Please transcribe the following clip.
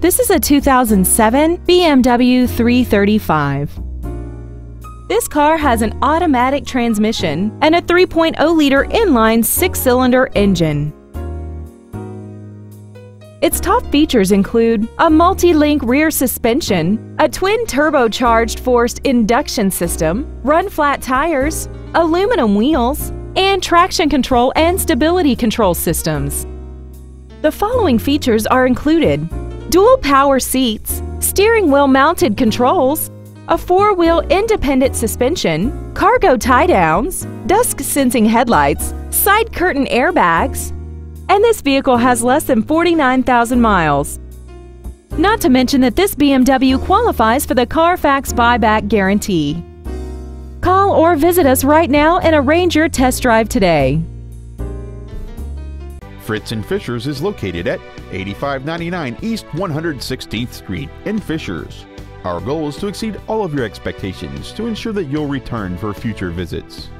This is a 2007 BMW 335. This car has an automatic transmission and a 3.0-liter inline six-cylinder engine. Its top features include a multi-link rear suspension, a twin turbocharged forced induction system, run-flat tires, aluminum wheels, and traction control and stability control systems. The following features are included dual power seats, steering wheel mounted controls, a four wheel independent suspension, cargo tie downs, dusk sensing headlights, side curtain airbags, and this vehicle has less than 49,000 miles. Not to mention that this BMW qualifies for the Carfax buyback guarantee. Call or visit us right now and arrange your test drive today. Fritz in Fishers is located at 8599 East 116th Street in Fishers. Our goal is to exceed all of your expectations to ensure that you'll return for future visits.